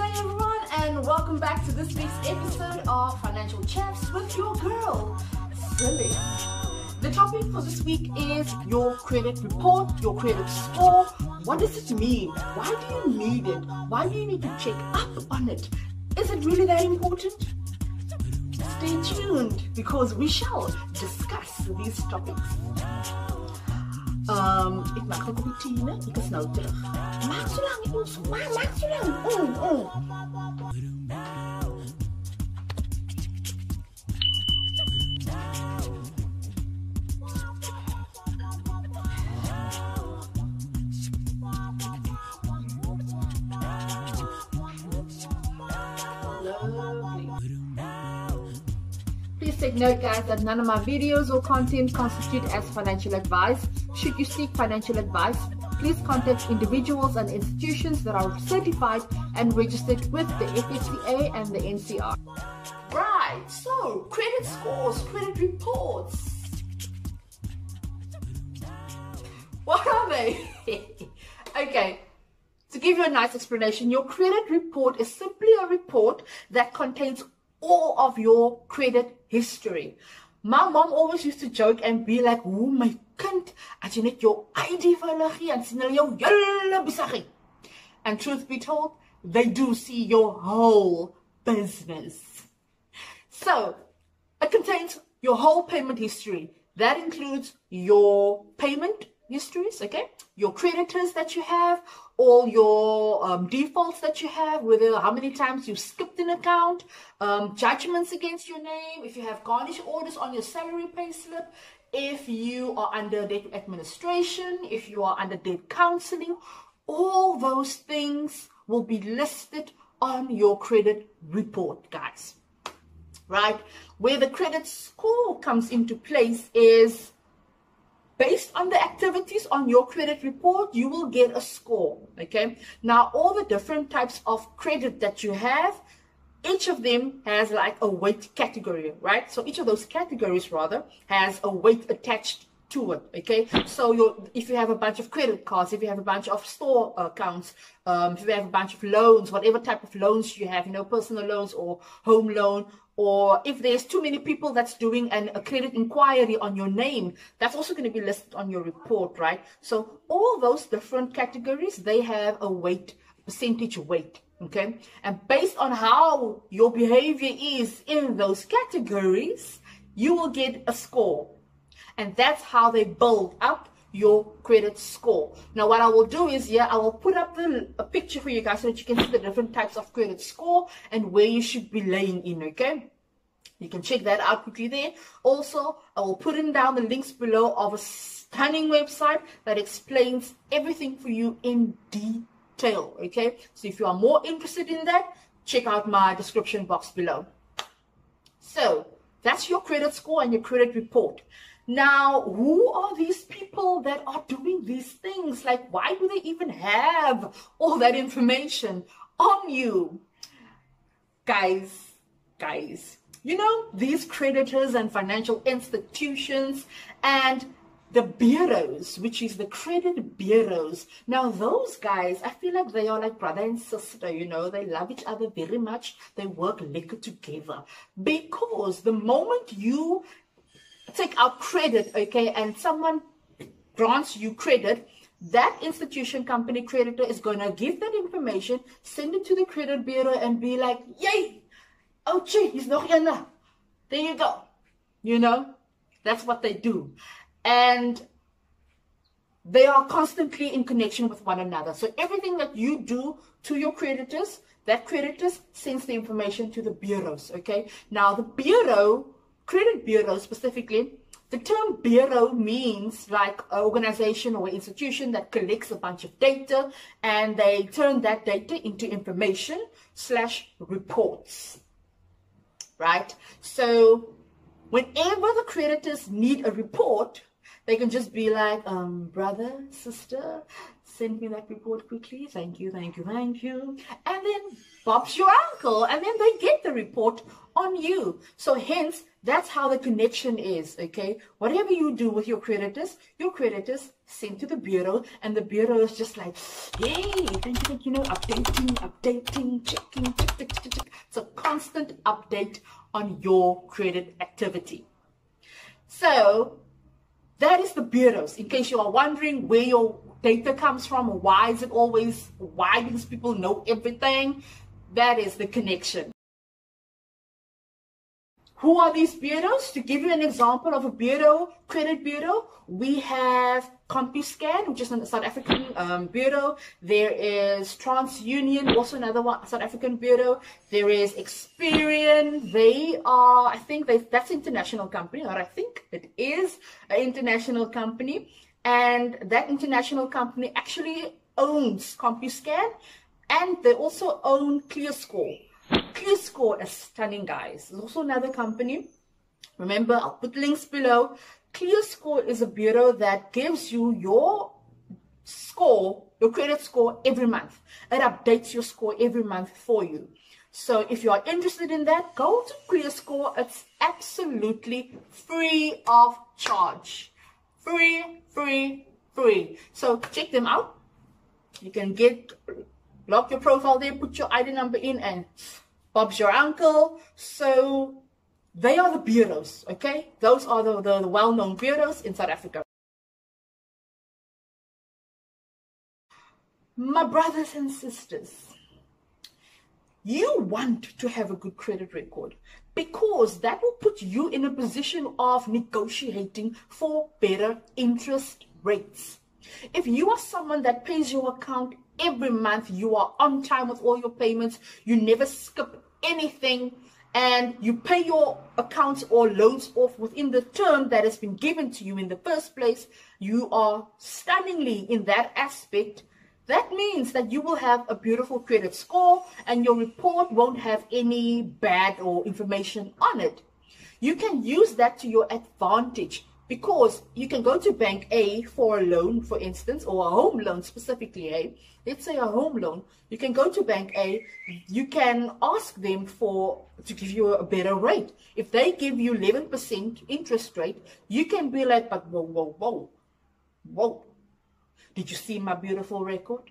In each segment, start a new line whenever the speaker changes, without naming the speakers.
day, everyone, and welcome back to this week's episode of Financial Chats with your girl, Silly. The topic for this week is your credit report, your credit score. What does it mean? Why do you need it? Why do you need to check up on it? Is it really that important? Stay tuned because we shall discuss these topics. Um, ik maak ook routine. Ik is snel terug. Maak zo lang, ons. Maak zo lang. Oh, oh. Take note, guys, that none of my videos or content constitute as financial advice. Should you seek financial advice, please contact individuals and institutions that are certified and registered with the FSCA and the NCR. Right, so credit scores, credit reports. What are they? okay, to give you a nice explanation, your credit report is simply a report that contains all of your credit history. My mom always used to joke and be like, "Ooh, my kind, as jy net jou ID hulle gee en sien hulle jou hele besigheid." And truth be told, they do see your whole business. So, it contains your whole payment history. That includes your payment histories, okay? Your creditors that you have, all your um, defaults that you have, whether how many times you skipped an account, um, judgments against your name, if you have garnish orders on your salary payslip, if you are under debt administration, if you are under debt counseling, all those things will be listed on your credit report, guys. Right? Where the credit score comes into place is based on the activities on your credit report, you will get a score. Okay. Now, all the different types of credit that you have, each of them has like a weight category, right? So each of those categories rather has a weight attached to it. Okay. So your if you have a bunch of credit cards, if you have a bunch of store accounts, um, if you have a bunch of loans, whatever type of loans you have, you know, personal loans or home loan, or if there's too many people that's doing an, a credit inquiry on your name, that's also going to be listed on your report, right? So all those different categories, they have a weight, percentage weight, okay? And based on how your behavior is in those categories, you will get a score. And that's how they build up your credit score. Now, what I will do is, yeah, I will put up the, a picture for you guys so that you can see the different types of credit score and where you should be laying in, okay? You can check that out quickly there. Also, I will put in down the links below of a stunning website that explains everything for you in detail, okay? So if you are more interested in that, check out my description box below. So, that's your credit score and your credit report. Now, who are these people that are doing these things? Like, why do they even have all that information on you? Guys, guys, you know, these creditors and financial institutions and the bureaus, which is the credit bureaus. Now, those guys, I feel like they are like brother and sister, you know, they love each other very much. They work liquor together because the moment you take out credit, okay, and someone grants you credit, that institution company creditor is going to give that information, send it to the credit bureau, and be like, yay, oh, gee, he's nog ene. There you go. You know, that's what they do. And they are constantly in connection with one another. So everything that you do to your creditors, that creditors sends the information to the bureaus, okay? Now, the bureau credit bureau specifically, the term bureau means like an organization or institution that collects a bunch of data and they turn that data into information slash reports. Right? So whenever the creditors need a report, They can just be like, um, brother, sister, send me that report quickly. Thank you, thank you, thank you. And then Bob's your uncle, and then they get the report on you. So hence, that's how the connection is, okay? Whatever you do with your creditors, your creditors send to the bureau, and the bureau is just like, yay, thank you, thank you, know, updating, updating, checking, check, check, check, check. It's a constant update on your credit activity. So that is the bureaus. In case you are wondering where your data comes from, why is it always, why these people know everything? That is the connection. Who are these bureaus? To give you an example of a bureau, credit bureau, we have CompuScan, which is a South African um, bureau. There is TransUnion, also another one, South African bureau. There is Experian. They are, I think they, that's international company, or I think it is an international company. And that international company actually owns CompuScan, and they also own ClearScore. ClearScore is stunning, guys. There's also another company. Remember, I'll put links below. ClearScore is a bureau that gives you your score, your credit score every month. It updates your score every month for you. So if you are interested in that, go to ClearScore. It's absolutely free of charge. Free, free, free. So check them out. You can get, lock your profile there, put your ID number in and Bob's your uncle. So they are the bureaus, okay? Those are the, the, the well-known bureaus in South Africa. My brothers and sisters, you want to have a good credit record because that will put you in a position of negotiating for better interest rates. If you are someone that pays your account every month, you are on time with all your payments, you never skip anything, and you pay your accounts or loans off within the term that has been given to you in the first place, you are stunningly in that aspect. That means that you will have a beautiful credit score and your report won't have any bad or information on it. You can use that to your advantage because you can go to bank A for a loan, for instance, or a home loan specifically, A. Let's say a home loan. You can go to bank A. You can ask them for to give you a better rate. If they give you 11% interest rate, you can be like, but whoa, whoa, whoa, whoa. Did you see my beautiful record?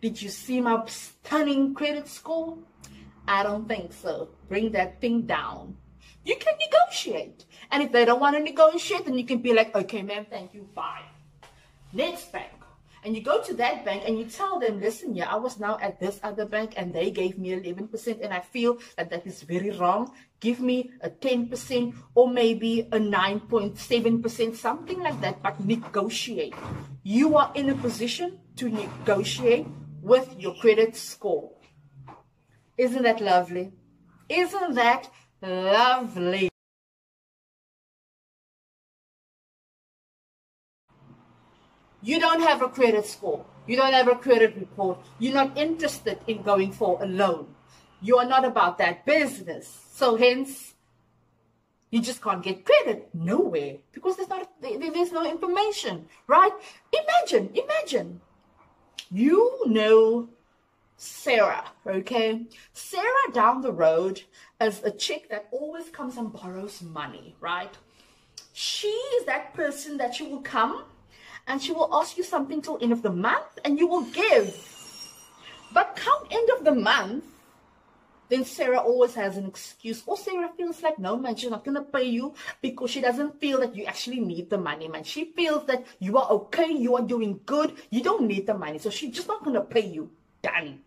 Did you see my stunning credit score? I don't think so. Bring that thing down you can negotiate. And if they don't want to negotiate, then you can be like, okay, ma'am, thank you, bye. Next bank. And you go to that bank and you tell them, listen, yeah, I was now at this other bank and they gave me 11% and I feel that that is very wrong. Give me a 10% or maybe a 9.7%, something like that, but negotiate. You are in a position to negotiate with your credit score. Isn't that lovely? Isn't that Lovely. You don't have a credit score. You don't have a credit report. You're not interested in going for a loan. You are not about that business. So hence, you just can't get credit nowhere because there's not there's no information, right? Imagine, imagine, you know Sarah, okay? Sarah down the road is a chick that always comes and borrows money, right? She is that person that she will come and she will ask you something till end of the month and you will give. But come end of the month, then Sarah always has an excuse. Or Sarah feels like, no, man, she's not going to pay you because she doesn't feel that you actually need the money, man. She feels that you are okay, you are doing good, you don't need the money. So she's just not going to pay you. Done.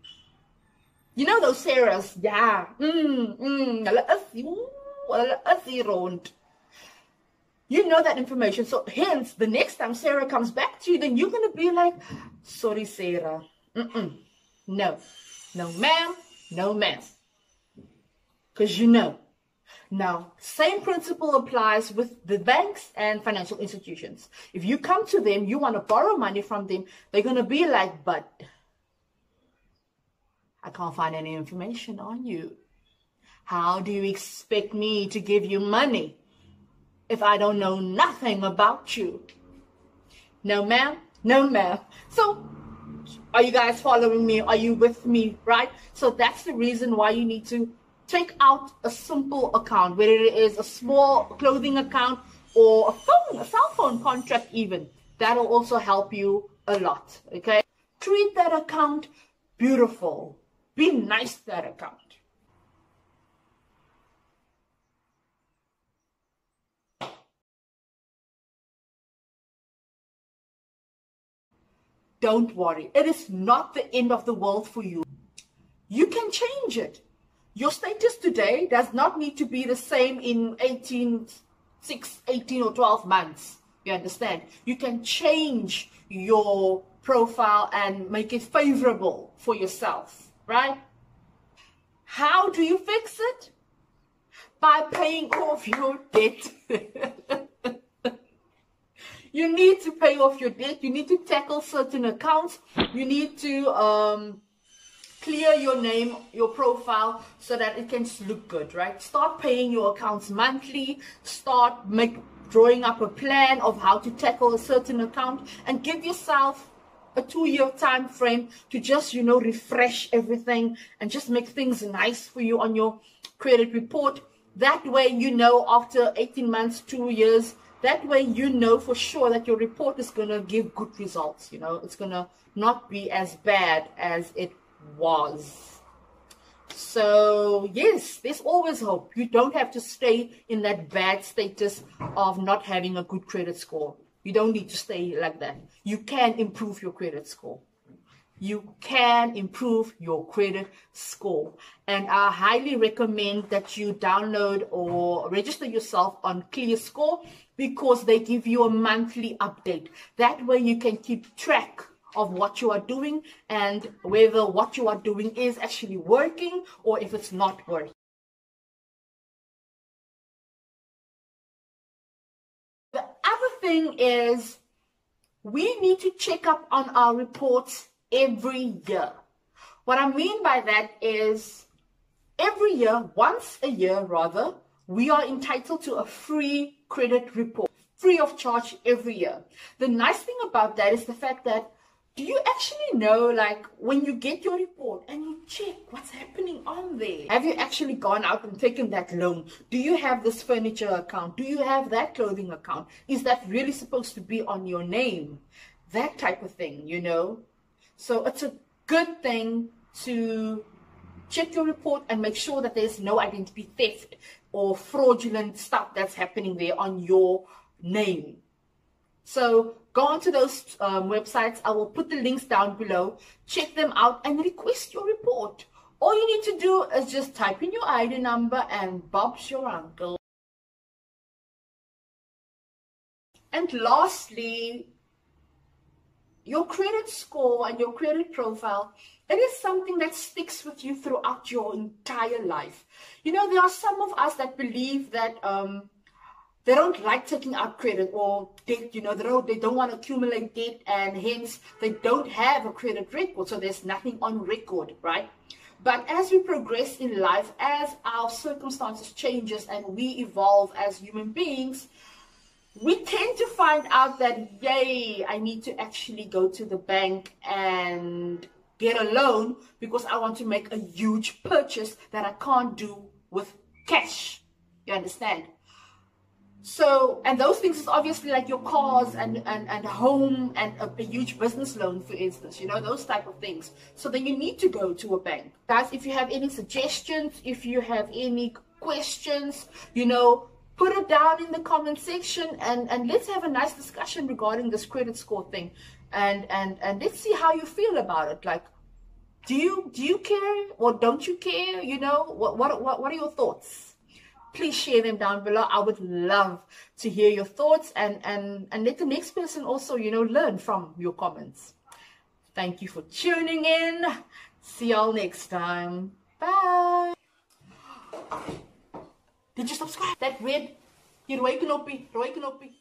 You know those Sarahs? Yeah. Mm, mm. You know that information. So hence, the next time Sarah comes back to you, then you're going to be like, sorry, Sarah. Mm-mm. No. No, ma'am. No, ma'am. Because you know. Now, same principle applies with the banks and financial institutions. If you come to them, you want to borrow money from them, they're going to be like, but I can't find any information on you. How do you expect me to give you money if I don't know nothing about you? No, ma'am. No, ma'am. So, are you guys following me? Are you with me? Right? So, that's the reason why you need to take out a simple account, whether it is a small clothing account or a phone, a cell phone contract, even. That'll also help you a lot. Okay? Treat that account beautiful. Be nice to that account. Don't worry. It is not the end of the world for you. You can change it. Your status today does not need to be the same in 18, 6, 18 or 12 months. You understand? You can change your profile and make it favorable for yourself, right? How do you fix it? By paying off your debt. you need to pay off your debt. You need to tackle certain accounts. You need to um, clear your name, your profile, so that it can look good, right? Start paying your accounts monthly. Start make drawing up a plan of how to tackle a certain account, and give yourself a two-year time frame to just you know refresh everything and just make things nice for you on your credit report. That way, you know after 18 months, two years that way you know for sure that your report is going to give good results. You know, it's going to not be as bad as it was. So, yes, there's always hope. You don't have to stay in that bad status of not having a good credit score. You don't need to stay like that. You can improve your credit score you can improve your credit score. And I highly recommend that you download or register yourself on ClearScore because they give you a monthly update. That way you can keep track of what you are doing and whether what you are doing is actually working or if it's not working. The other thing is we need to check up on our reports every year. What I mean by that is every year, once a year rather, we are entitled to a free credit report, free of charge every year. The nice thing about that is the fact that do you actually know like when you get your report and you check what's happening on there? Have you actually gone out and taken that loan? Do you have this furniture account? Do you have that clothing account? Is that really supposed to be on your name? That type of thing you know? So it's a good thing to check your report and make sure that there's no identity theft or fraudulent stuff that's happening there on your name. So go onto those um, websites. I will put the links down below. Check them out and request your report. All you need to do is just type in your ID number and Bob's your uncle. And lastly, your credit score and your credit profile, it is something that sticks with you throughout your entire life. You know, there are some of us that believe that um, they don't like taking out credit or debt, you know, they don't, they don't want to accumulate debt and hence they don't have a credit record. So there's nothing on record, right? But as we progress in life, as our circumstances changes and we evolve as human beings, we tend to find out that, yay, I need to actually go to the bank and get a loan because I want to make a huge purchase that I can't do with cash. You understand? So, and those things is obviously like your cars and, and, and home and a, a, huge business loan, for instance, you know, those type of things. So then you need to go to a bank. Guys, if you have any suggestions, if you have any questions, you know, put it down in the comment section and, and let's have a nice discussion regarding this credit score thing. And, and, and let's see how you feel about it. Like, do you, do you care or don't you care? You know, what, what, what, what are your thoughts? Please share them down below. I would love to hear your thoughts and, and, and let the next person also, you know, learn from your comments. Thank you for tuning in. See y'all next time. Bye. Did you subscribe? That red, you rooi knoppie, rooi knoppie.